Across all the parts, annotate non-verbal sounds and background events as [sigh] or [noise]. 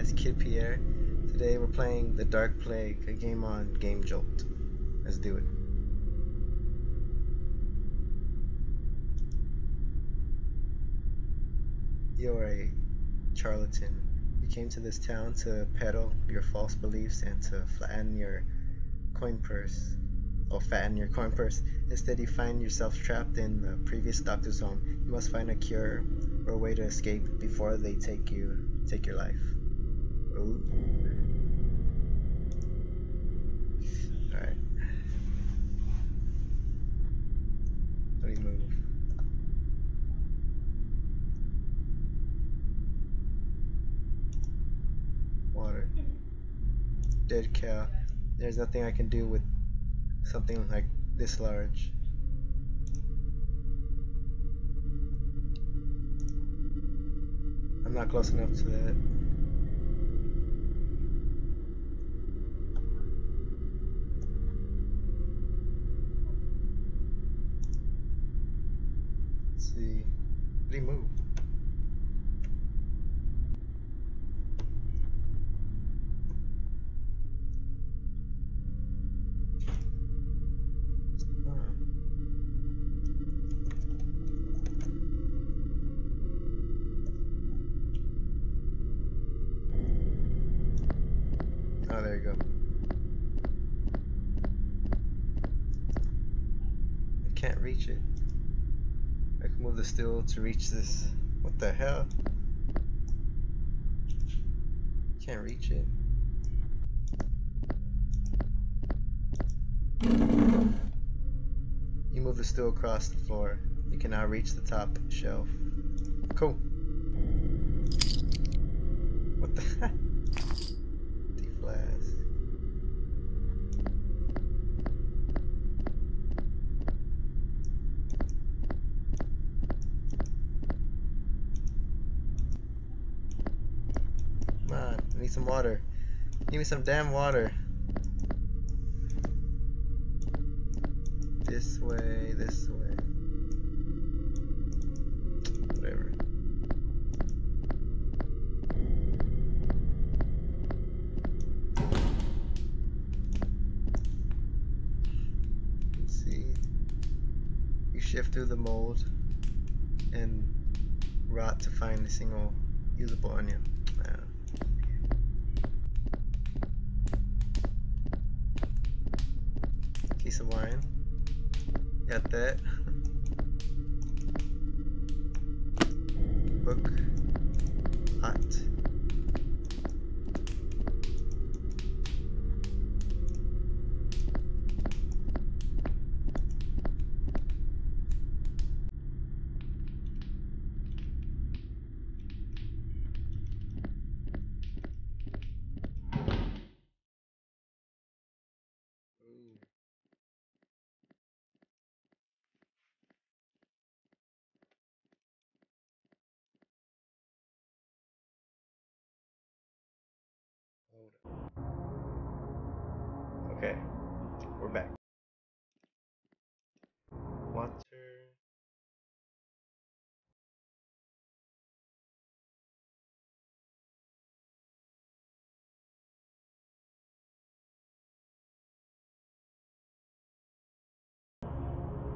guys, Kid Pierre. Today we're playing The Dark Plague, a game on Game Jolt. Let's do it. You're a charlatan. You came to this town to peddle your false beliefs and to flatten your coin purse. Oh, or fatten your coin purse. Instead, you find yourself trapped in the previous doctor's home. You must find a cure or a way to escape before they take you take your life. Alright. Let me move. Water. Dead cow. There's nothing I can do with something like this large. I'm not close enough to that. Let's see. Move? Oh, there you go. I can't reach it. I can move the stool to reach this. What the hell? Can't reach it. You move the stool across the floor. You can now reach the top shelf. Cool. What the [laughs] heck? D-flask. Come on, I need some water. Give me some damn water. This way, this way. Whatever. Let's see. You shift through the mold and rot to find a single usable onion. Uh, Case of wine. Got that. Book. Hot. Okay, we're back. Water.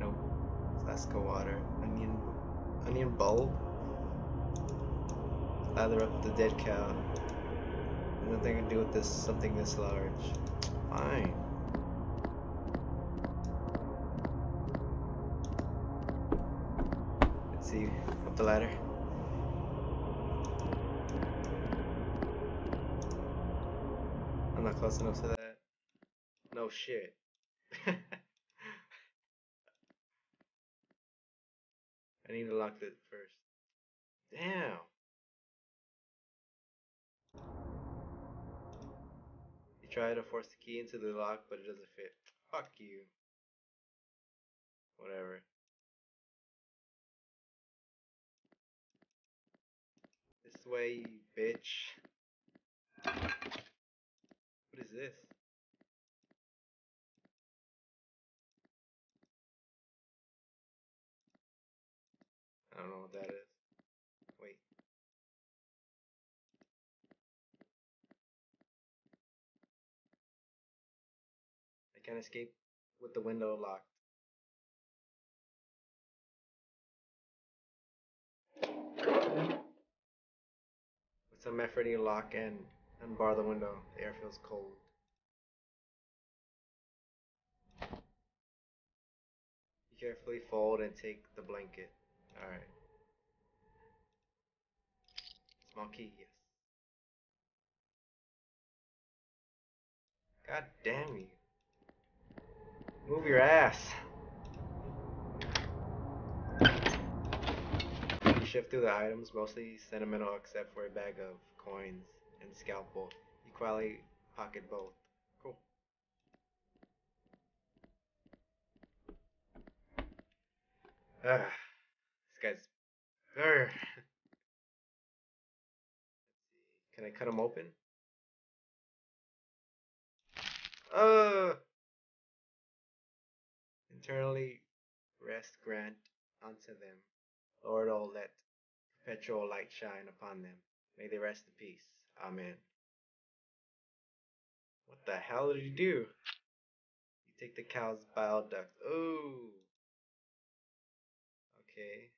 Nope. Flask of water. Onion. Onion bulb. Lather up the dead cow. Nothing I can do with this something this large. Fine. Let's see up the ladder. I'm not close enough to that. No shit. [laughs] I need to lock it first. Damn. Try to force the key into the lock, but it doesn't fit. Fuck you. Whatever. This way, bitch. What is this? I don't know what that is. Can't escape with the window locked. With some effort, you lock and unbar the window. The air feels cold. You carefully fold and take the blanket. Alright. Small key, yes. God damn you. Move your ass. You shift through the items, mostly sentimental except for a bag of coins and scalpel. You quietly pocket both. Cool. Ah, this guy's. [laughs] Urgh. Can I cut him open? Uh. Internally rest grant unto them. Lord, oh, let perpetual light shine upon them. May they rest in peace. Amen. What the hell did you do? You take the cow's bile duct. Oh. Okay.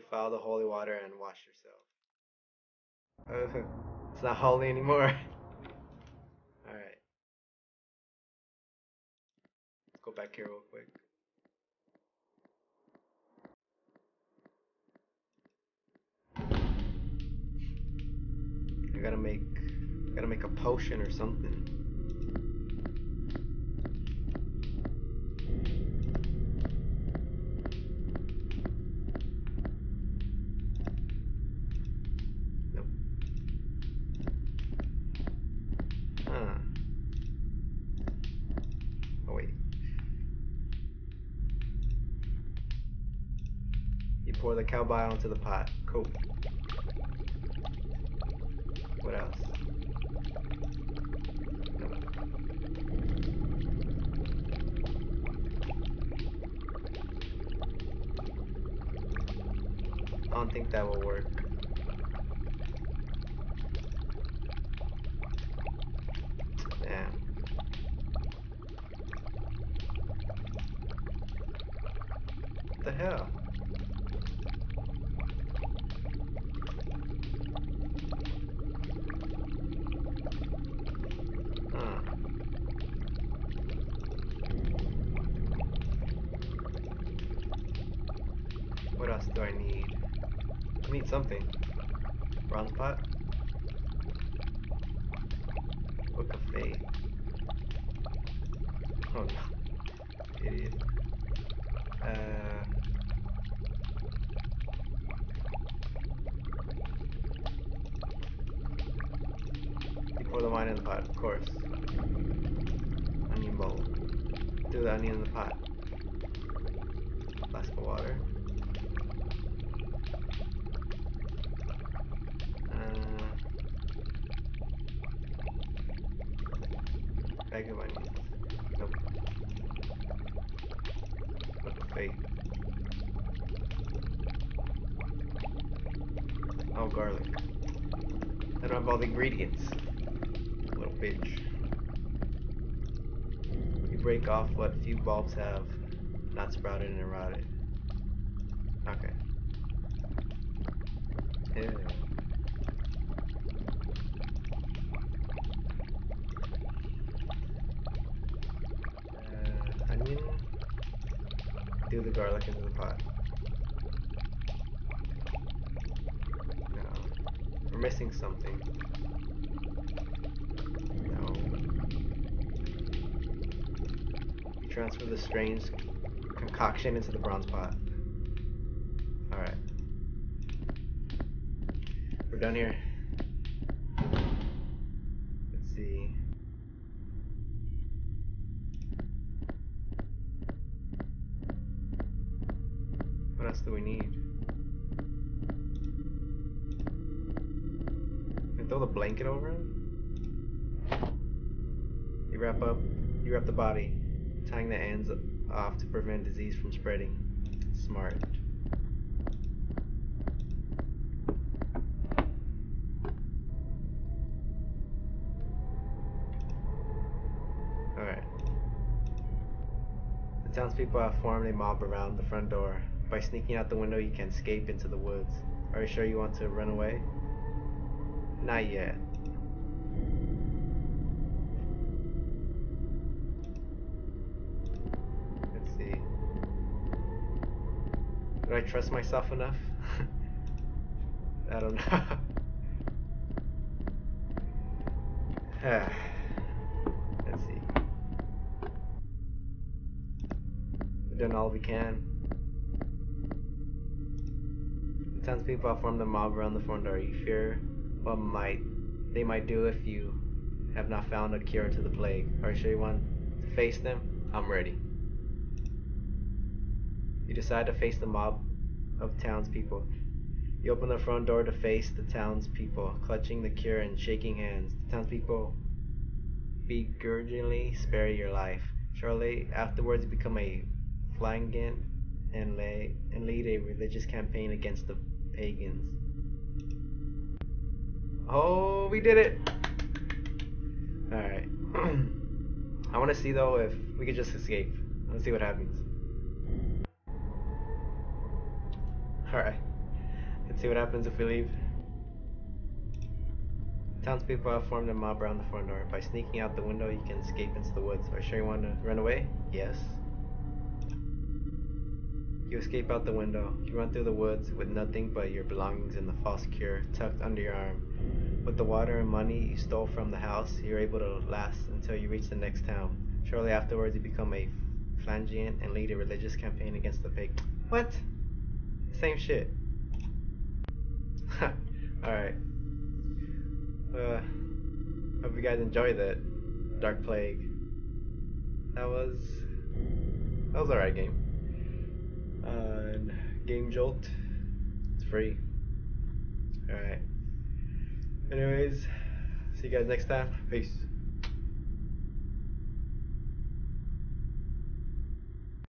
Defile the holy water and wash yourself. [laughs] It's not holy anymore. [laughs] Alright. Go back here real quick. I gotta make gotta make a potion or something. Nope. Huh. Oh wait. You pour the cow bile into the pot. Cool. What else? I don't think that will work. Damn. What the hell? Huh. What else do I need? I need something. Bronze pot? Book of Faith. No. Idiot. Uh. Pour the wine in the pot, of course. Onion bowl. Do the onion in the pot. Flask of water. Uh, bag of onions. Nope. Book of Faith. Oh, garlic. I don't have all the ingredients. Little bitch. You break off what few bulbs have not sprouted and rotted. Okay. Ew. Uh, onion. Do the garlic into the pot. No. We're missing something. No. You transfer the strange concoction into the bronze pot. Alright. We're done here. Let's see. What else do we need? throw the blanket over him. You wrap up, you wrap the body, tying the ends off to prevent disease from spreading. Smart. Alright. The townspeople have formed a mob around the front door. By sneaking out the window, you can escape into the woods. Are you sure you want to run away? Not yet. Let's see. Do I trust myself enough? [laughs] I don't know. [sighs] Ah. Let's see. We've done all we can. The townspeople formed a mob around the front door. What might they might do if you have not found a cure to the plague. Are you sure you want to face them? I'm ready. You decide to face the mob of townspeople. You open the front door to face the townspeople, clutching the cure and shaking hands. The townspeople begrudgingly spare your life. Shortly afterwards, you become a flagellant and, lay, and lead a religious campaign against the pagans. Oh, we did it! Alright. [clears throat] I want to see though if we could just escape. Let's see what happens. Alright. Let's see what happens if we leave. Townspeople have formed a mob around the front door. By sneaking out the window, you can escape into the woods. Are you sure you want to run away? Yes. You escape out the window. You run through the woods with nothing but your belongings and the false cure tucked under your arm. With the water and money you stole from the house, you're able to last until you reach the next town. Shortly afterwards, you become a flagellant and lead a religious campaign against the pig. What? Same shit. [laughs] Alright. Uh, hope you guys enjoyed that Dark Plague. That was that was alright game. And Game Jolt. It's free. Alright. Anyways, see you guys next time. Peace.